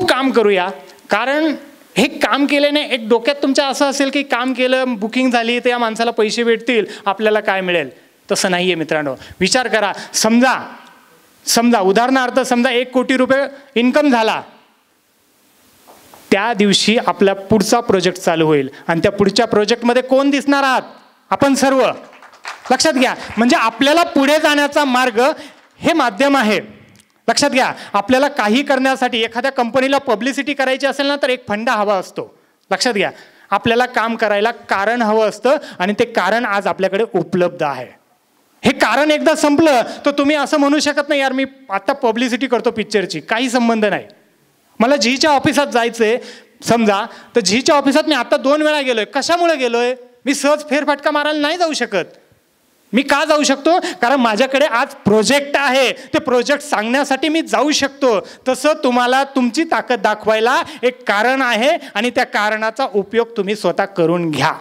खूप काम करूया. कारण हे काम केल्याने एक डोक्यात तुमच्या असं असेल की काम केलं बुकिंग झाली तर या माणसाला पैसे भेटतील आपल्याला काय मिळेल? तसं नाही आहे मित्रांनो. विचार करा. समजा समजा उदाहरणार्थ समजा एक कोटी रुपये इन्कम झाला. त्या दिवशी आपला पुढचा प्रोजेक्ट चालू होईल. आणि त्या पुढच्या प्रोजेक्टमध्ये कोण दिसणार आहात? आपण सर्व. लक्षात घ्या. म्हणजे आपल्याला पुढे जाण्याचा मार्ग हे माध्यम आहे. लक्षात घ्या आपल्याला काही करण्यासाठी एखाद्या कंपनीला पब्लिसिटी करायची असेल ना तर एक फंडा हवा असतो. लक्षात घ्या आपल्याला काम करायला कारण हवं असतं आणि ते कारण आज आपल्याकडे उपलब्ध आहे. हे कारण एकदा संपलं तर तुम्ही असं म्हणू शकत नाही यार मी आत्ता पब्लिसिटी करतो पिक्चरची काही संबंध नाही. मला झीच्या ऑफिसात जायचं आहे समजा तर झीच्या ऑफिसात मी आत्ता दोन वेळा गेलोय. कशामुळे गेलोय? मी सहज फेरफटका मारायला नाही जाऊ शकत. मी का जाऊ शकतो? कारण माझ्याकडे आज प्रोजेक्ट आहे. ते प्रोजेक्ट सांगण्यासाठी मी जाऊ शकतो. तसं तुम्हाला तुमची ताकद दाखवायला एक कारण आहे आणि त्या कारणाचा उपयोग तुम्ही स्वतः करून घ्या.